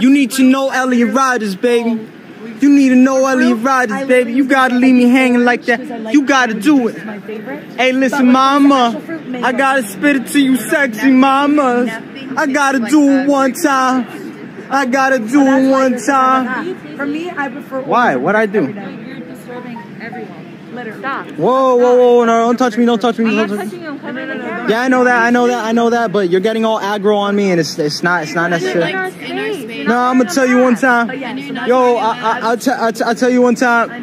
You need to know Elliot Rodgers, baby. You need to know Elliot Rodgers, baby. You gotta leave me hanging like that. You gotta do it. Hey, listen, mama. I gotta spit it to you, sexy mama. I gotta do it one time. I gotta do it one time. For me, I prefer. Why? What'd I do? You're disturbing everyone. Literally. Stop. Whoa, whoa, whoa! No, don't touch me! Don't touch me! I'm Don't not touch me. touching you. I'm covering. Yeah, I know that. I know that. I know that. But you're getting all aggro on me, and it's it's not it's not necessary. In our space. No, I'm gonna tell you one time. Oh, Yo, I, I, I'll, t- I'll, t- I'll tell you one time. I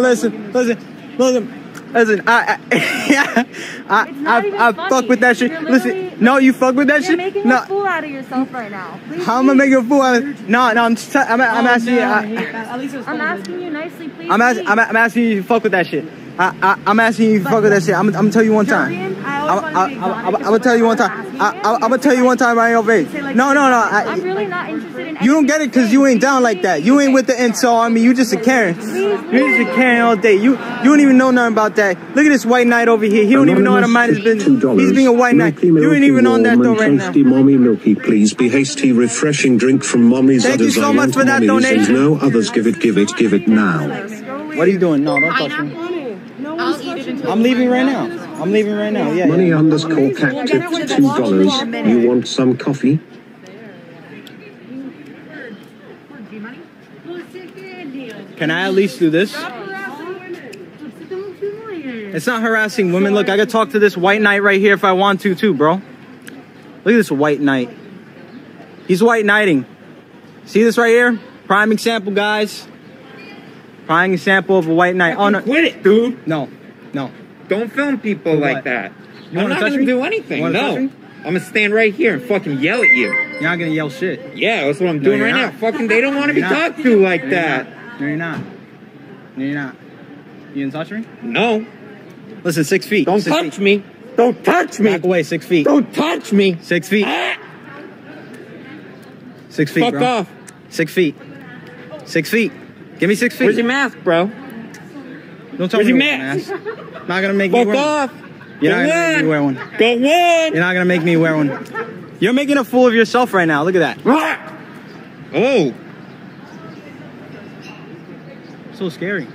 listen, listen, listen. Listen, I, I, I, I, I fuck with that shit. Listen, no, you fuck with that You're shit. making No, a fool out of yourself right now. Please, how am I please. making a fool? out of- No, no, I'm, just, t- I'm, I'm oh, asking you. Oh, I I. At least it was I'm asking you nicely, please. I'm, asking, I'm, I'm asking you to fuck with that shit. I, I, I'm asking you to fuck with that shit. I'm, I'm gonna tell you one time. I I'm, always wanted to I'm, be I'm, exotic I'm, is gonna tell you one time. I'm I, I, I'm gonna tell you one time right in your like No, no, no. I'm really not interested in you don't get it because you ain't down like that. You ain't with the incel army. You just a Karen. You're just a Karen all day. You you don't even know nothing about that. Look at this white knight over here. He don't even know how to mind his business. He's being a white knight. You ain't milky, even on that warm though and right now. Mommy milky, please be hasty, refreshing drink from mommy's Thank you so much for that mommy's and donation. no others. Give it, give it, give it now. What are you doing? No, don't touch me. No I'm leaving right now. I'm leaving right now. Yeah. Money yeah. underscore cat tipped two dollars. You want some coffee? Can I at least do this? It's not harassing women. Look, I could talk to this white knight right here if I want to, too, bro. Look at this white knight. He's white knighting. See this right here? Prime example, guys. Prime example of a white knight. Oh no, Quit it, dude. no, no. Don't film people For like that. You I'm not gonna me? do anything. No. I'm gonna stand right here and fucking yell at you. You're not gonna yell shit. Yeah, that's what I'm doing right not. now. Fucking, they don't want to be not. talked to like No, that. No, you're not. No, you're not. You didn't touch me? No, Listen, six feet. don't Six touch feet. me. Don't touch me. Back away, six feet. Don't touch me. Six feet. Ah, Six feet, Fuck bro. off. Six feet. Six feet. Give me six feet. Where's your mask, bro? Don't tell Where's me your mask? mask. Not gonna make me Fuck wear one. off. You're Go not gonna make me wear one. Go on. You're not gonna make me wear one. You're making a fool of yourself right now. Look at that. Ah. Oh, So scary.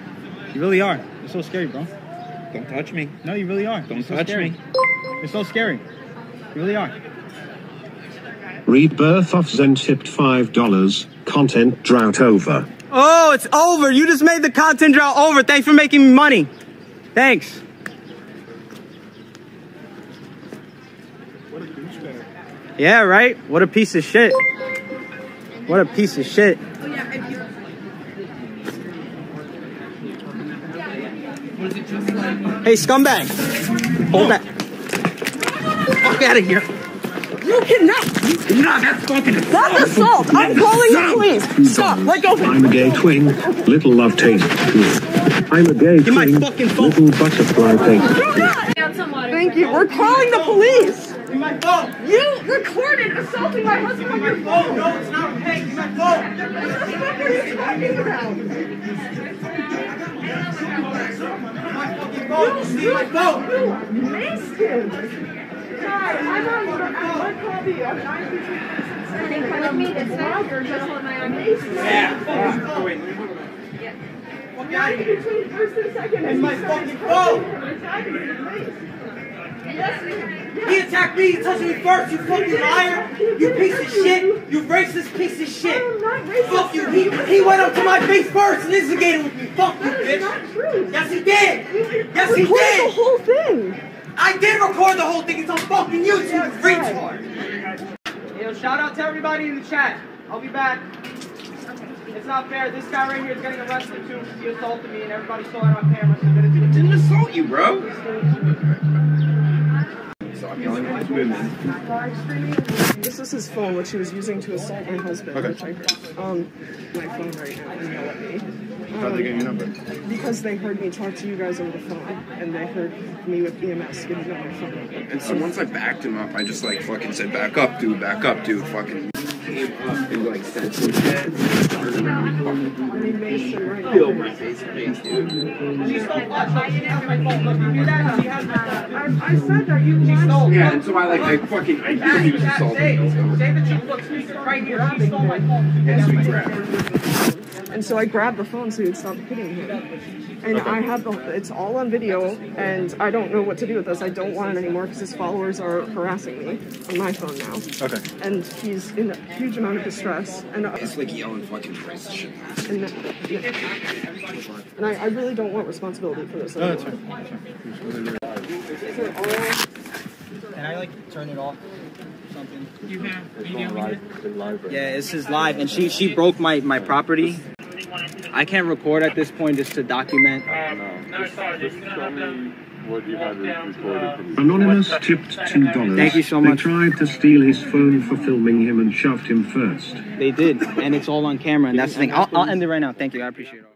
You really are. You're so scary, bro. Don't touch me. No, you really are. Don't You're so touch scary. me. You're so scary. You really are. Rebirth of Zen tipped five dollars. Content drought over. Oh, it's over. You just made the content drought over. Thanks for making me money. Thanks. What a douchebag. Yeah, right? What a piece of shit. What a piece of shit. Hey, scumbag. Hold that. Fuck out of here. You cannot. No, that's fucking. That's assault. I'm calling the police. Stop. Let go of me. I'm a gay twin. Little love taste. I'm a gay Give my twin. fucking phone. Little butterfly taste. Do not. Thank you. We're calling the police. Give my phone. You recorded assaulting my husband on your phone. No, it's not okay. Give my phone. What the fuck are you talking about? My phone. You maced him. Hi, I'm on do you? I'm trying to Make fun of me time or just hold my arm? Yeah. Of here. between first and second. It's my fucking phone. He attacked me. He touched me first. You fucking liar. You piece of shit. You racist piece of shit. I'm not racist. Fuck you. He, he went up to my face first and instigated with me. Fuck you, That is bitch. not true. Yes, he did. Yes, he Record the whole thing. I did record the whole thing. It's on fucking YouTube. Retard. Yo, shout out to everybody in the chat. I'll be back. It's not fair. This guy right here is getting arrested too he assaulted me and everybody saw it on camera. So I'm gonna do it. Didn't assault you, bro. Stop yelling at this movement. This is his phone, which he was using to assault my husband. Which I heard um my phone right now and yell at me. How'd they get your number? Because they heard me talk to you guys over the phone, and they heard me with EMS giving them my phone number. And so once I backed him up, I just like fucking said, back up, dude, back up, dude. Fucking came up and like said some shit. Started around fucking I mean, Mason right my face face, dude. She's so clutch. Like, she has my phone. Look, you hear that? She has my phone. I, said that you watched Yeah, and so I like I fucking I knew he was assaulting. David, you look, right here. He stole my phone. Grabbed. And so I grabbed the phone so he'd stop hitting him. And I have the, it's all on video, and I don't know what to do with this. I don't want it anymore because his followers are harassing me on my phone now. Okay. And he's in a huge amount of distress. And, uh, It's like yelling fucking racist shit. and, and I, I really don't want responsibility for this. No, that's anymore. fine. Is it Can I like turn it off? Something. You have video with it? Yeah, this is live, and she she broke my my property. I can't record at this point just to document. No, sorry, just show me what you had recorded Anonymous tipped $2. Thank you so much. They tried to steal his phone for filming him and shoved him first. They did, and it's all on camera, and that's the thing. I'll, I'll end it right now. Thank you. I appreciate it.